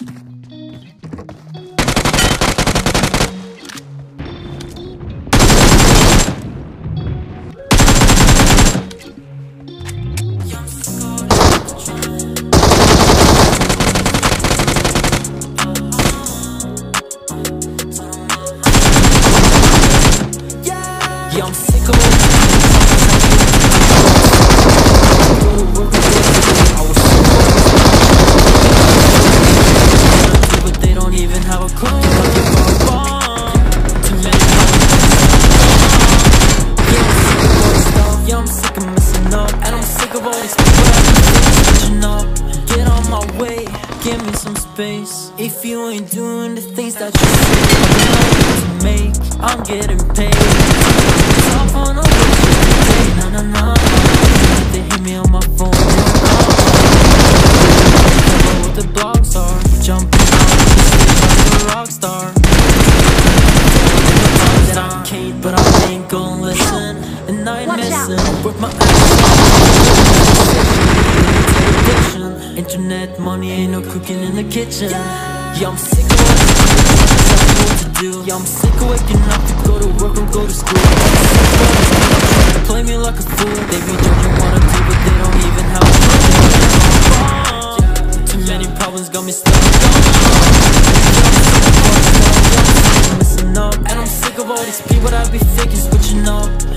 I'm sick of I'm sick of all these people that switching up. Get on my way, give me some space. If you ain't doing the things that you say to make, I'm getting paid. Top on a day, na na na. They hit me on my phone. What the are, jumping on the like a rock star. That I'm Kate, but I ain't gon' listen, and I ain't missing. Work my ass off. Internet money ain't no cooking in the kitchen. Yeah, I'm sick of me what to do. Yeah, I'm sick of waking up to go to work or go to school. I'm play me like a fool. They be judging what I do, but they don't even have a clue. Too many problems got me stuck. And I'm sick of all these people that be faking, switching up.